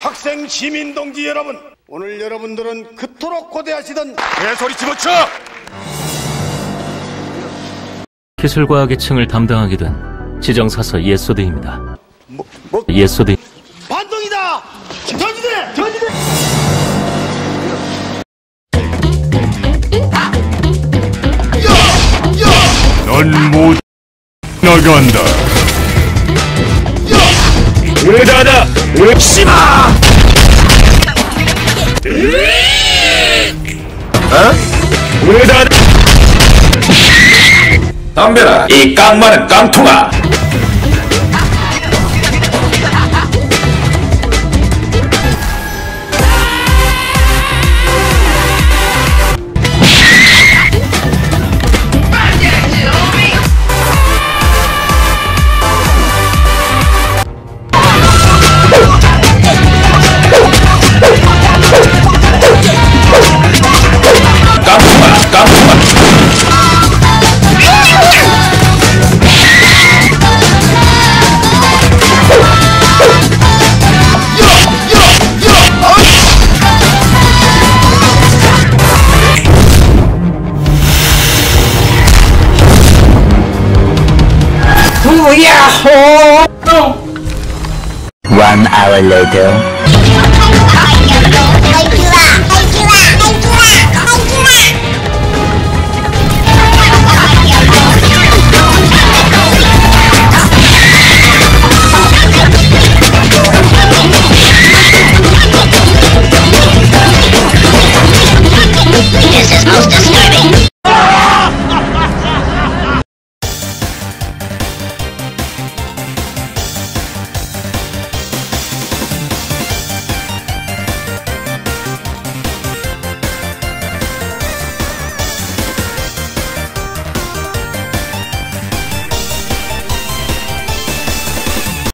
학생 시민 동지 여러분, 오늘 여러분들은 그토록 고대하시던 개소리 집어쳐! 기술과학의 층을 담당하게 된 지정사서 예소드입니다. 뭐, 뭐 예소드 반동이다. 전지대, 전지대. 넌못 나간다. 의다다! 의심아! 어? 의다다! 덤벼라 이 깡마는 깡통아 yeah! Oh. One hour later. This is most